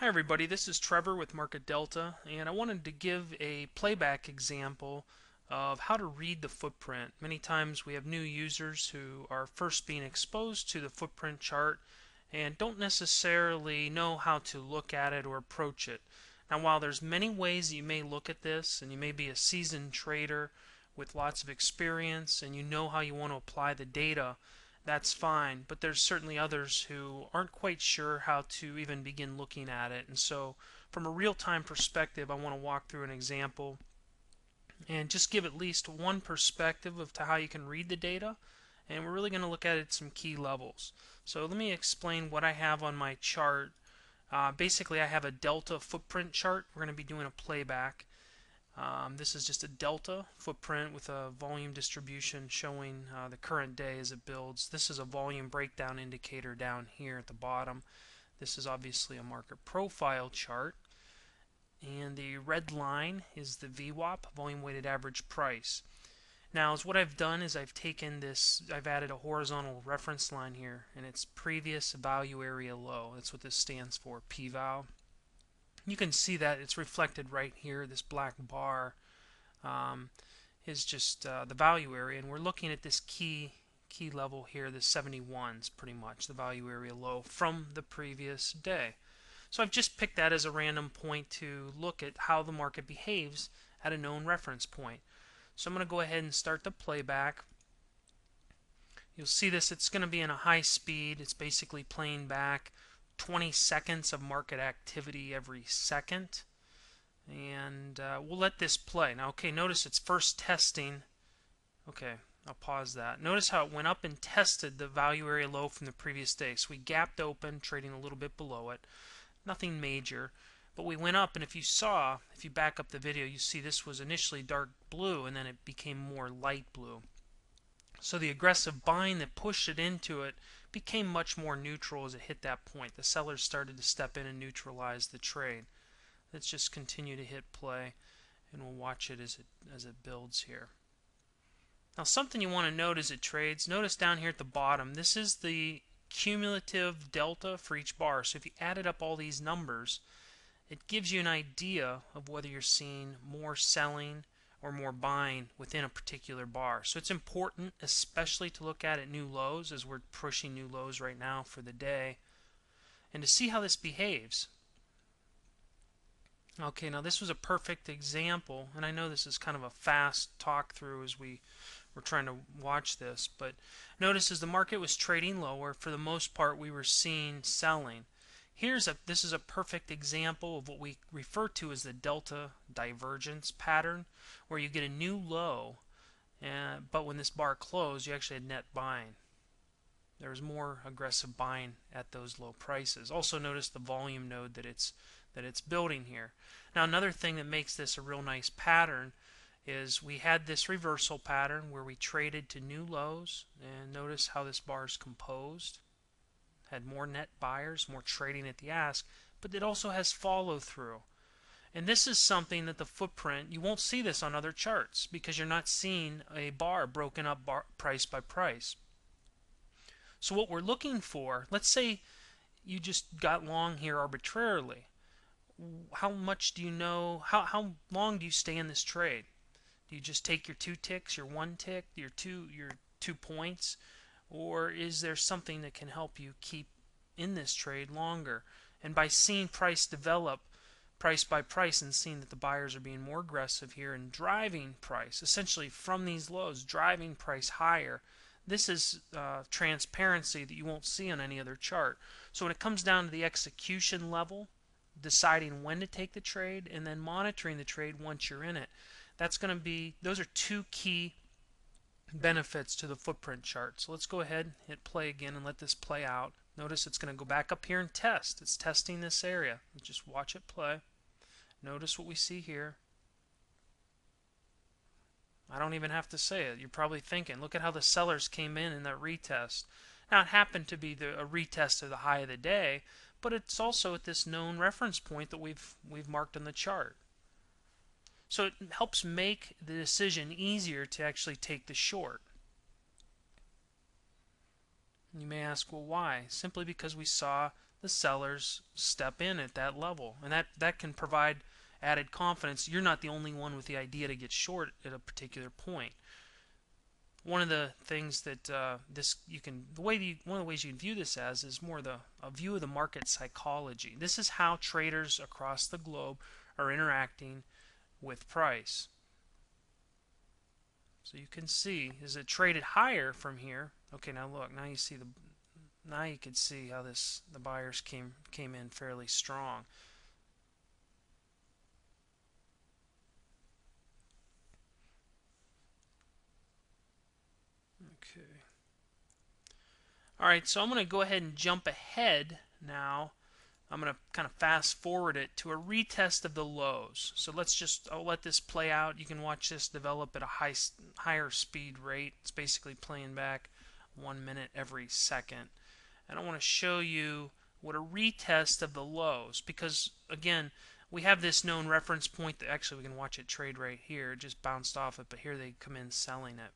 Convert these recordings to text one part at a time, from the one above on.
Hi everybody, this is Trevor with Market Delta and I wanted to give a playback example of how to read the footprint. Many times we have new users who are first being exposed to the footprint chart and don't necessarily know how to look at it or approach it. Now while there's many ways you may look at this and you may be a seasoned trader with lots of experience and you know how you want to apply the data, that's fine. But there's certainly others who aren't quite sure how to even begin looking at it. And so, from a real time perspective, I want to walk through an example and just give at least one perspective of to how you can read the data. And we're really going to look at it at some key levels. So let me explain what I have on my chart. Uh, basically, I have a delta footprint chart. We're going to be doing a playback. Um, this is just a delta footprint with a volume distribution showing uh, the current day as it builds. This is a volume breakdown indicator down here at the bottom. This is obviously a market profile chart. And the red line is the VWAP, volume weighted average price. Now, what I've done is I've taken this, I've added a horizontal reference line here, and it's previous value area low. That's what this stands for, PVAL you can see that it's reflected right here. This black bar um, is just uh, the value area, and we're looking at this key key level here, the 71s pretty much, the value area low from the previous day. So I've just picked that as a random point to look at how the market behaves at a known reference point. So I'm going to go ahead and start the playback. You'll see this, it's going to be in a high speed. It's basically playing back 20 seconds of market activity every second. And uh, we'll let this play. Now, okay, notice it's first testing. Okay, I'll pause that. Notice how it went up and tested the value area low from the previous day. So we gapped open, trading a little bit below it. Nothing major. But we went up, and if you saw, if you back up the video, you see this was initially dark blue, and then it became more light blue. So the aggressive buying that pushed it into it became much more neutral as it hit that point. The sellers started to step in and neutralize the trade. Let's just continue to hit play and we'll watch it as it as it builds here. Now something you want to note as it trades, notice down here at the bottom, this is the cumulative delta for each bar. So if you added up all these numbers, it gives you an idea of whether you're seeing more selling or more buying within a particular bar. So it's important, especially to look at at new lows as we're pushing new lows right now for the day and to see how this behaves. Okay, now this was a perfect example, and I know this is kind of a fast talk through as we were trying to watch this, but notice as the market was trading lower, for the most part we were seeing selling. Here's a this is a perfect example of what we refer to as the delta divergence pattern, where you get a new low, but when this bar closed, you actually had net buying. There was more aggressive buying at those low prices. Also notice the volume node that it's that it's building here. Now another thing that makes this a real nice pattern is we had this reversal pattern where we traded to new lows and notice how this bar is composed had more net buyers, more trading at the ask, but it also has follow through. And this is something that the footprint, you won't see this on other charts because you're not seeing a bar broken up bar, price by price. So what we're looking for, let's say you just got long here arbitrarily. How much do you know, how, how long do you stay in this trade? Do you just take your two ticks, your one tick, your two, your two points? Or is there something that can help you keep in this trade longer? And by seeing price develop price by price and seeing that the buyers are being more aggressive here and driving price, essentially from these lows, driving price higher, this is uh, transparency that you won't see on any other chart. So when it comes down to the execution level, deciding when to take the trade and then monitoring the trade once you're in it, that's going to be, those are two key benefits to the footprint chart. So let's go ahead, hit play again, and let this play out. Notice it's going to go back up here and test. It's testing this area. Just watch it play. Notice what we see here. I don't even have to say it. You're probably thinking, look at how the sellers came in in that retest. Now it happened to be the, a retest of the high of the day, but it's also at this known reference point that we've we've marked on the chart. So it helps make the decision easier to actually take the short. You may ask, well, why? Simply because we saw the sellers step in at that level. And that, that can provide added confidence. You're not the only one with the idea to get short at a particular point. One of the things that uh, this you can the way you, one of the ways you can view this as is more the a view of the market psychology. This is how traders across the globe are interacting with price. So you can see, is it traded higher from here? Okay, now look, now you see the, now you can see how this, the buyers came, came in fairly strong. Okay. All right, so I'm going to go ahead and jump ahead now I'm going to kind of fast forward it to a retest of the lows. So let's just, I'll let this play out. You can watch this develop at a high, higher speed rate. It's basically playing back one minute every second. And I want to show you what a retest of the lows, because again, we have this known reference point that actually we can watch it trade right here. It just bounced off it, but here they come in selling it.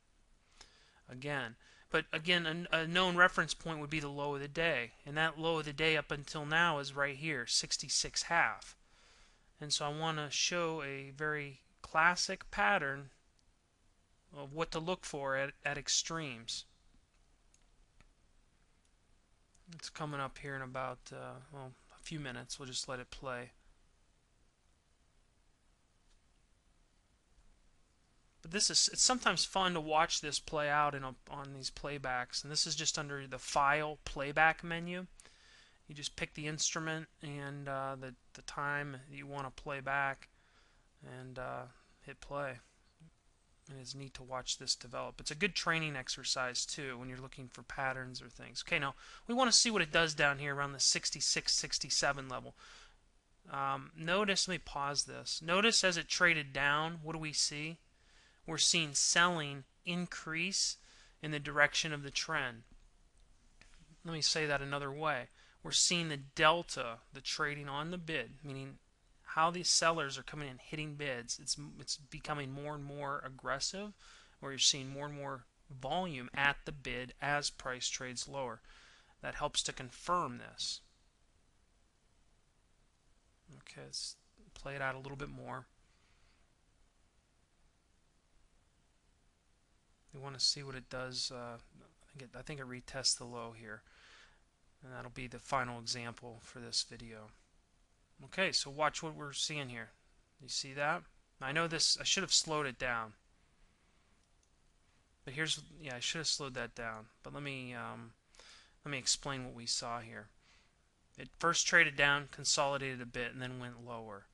Again, but again, a, a, known reference point would be the low of the day. And that low of the day up until now is right here, 66 half. And so I want to show a very classic pattern of what to look for at, at extremes. It's coming up here in about uh, well, a few minutes. We'll just let it play. But this is it's sometimes fun to watch this play out in a, on these playbacks. And this is just under the File Playback menu. You just pick the instrument and uh, the, the time you want to play back and uh, hit play. And it's neat to watch this develop. It's a good training exercise too when you're looking for patterns or things. Okay, now we want to see what it does down here around the 66, 67 level. Um, notice, let me pause this. Notice as it traded down, what do we see? We're seeing selling increase in the direction of the trend. Let me say that another way. We're seeing the delta, the trading on the bid, meaning how these sellers are coming in hitting bids. It's it's becoming more and more aggressive, where you're seeing more and more volume at the bid as price trades lower. That helps to confirm this. Okay, let's play it out a little bit more. We want to see what it does. Uh, I, think it, I think it retests the low here. And that'll be the final example for this video. Okay, so watch what we're seeing here. You see that? I know this, I should have slowed it down. But here's, yeah, I should have slowed that down. But let me, um, let me explain what we saw here. It first traded down, consolidated a bit, and then went lower.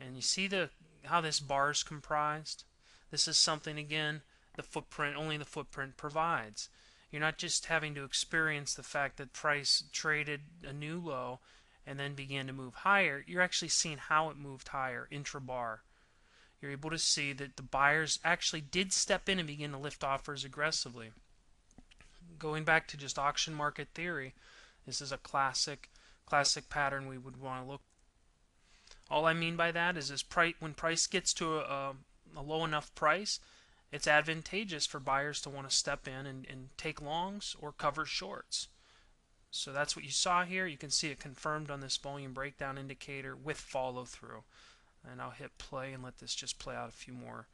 And you see the how this bar is comprised? This is something, again, the footprint only the footprint provides. You're not just having to experience the fact that price traded a new low and then began to move higher. You're actually seeing how it moved higher intra-bar. You're able to see that the buyers actually did step in and begin to lift offers aggressively. Going back to just auction market theory, this is a classic classic pattern we would want to look. All I mean by that is, is price, when price gets to a, a low enough price, it's advantageous for buyers to want to step in and, and take longs or cover shorts. So that's what you saw here. You can see it confirmed on this volume breakdown indicator with follow through. And I'll hit play and let this just play out a few more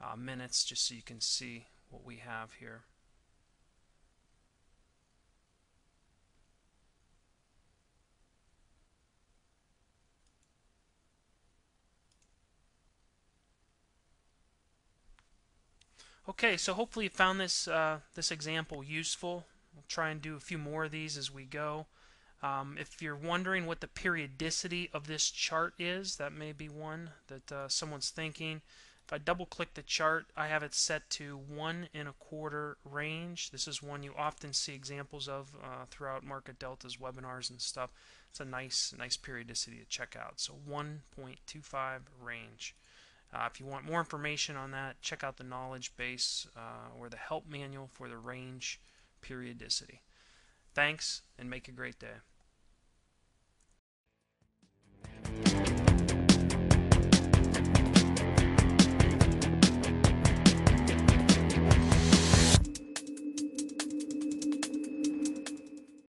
uh, minutes just so you can see what we have here. Okay, so hopefully you found this uh, this example useful. We'll try and do a few more of these as we go. Um, if you're wondering what the periodicity of this chart is, that may be one that uh, someone's thinking. If I double click the chart, I have it set to one and a quarter range. This is one you often see examples of uh, throughout Market Delta's webinars and stuff. It's a nice, nice periodicity to check out. So 1.25 range. Uh, if you want more information on that, check out the knowledge base uh, or the help manual for the range periodicity. Thanks, and make a great day.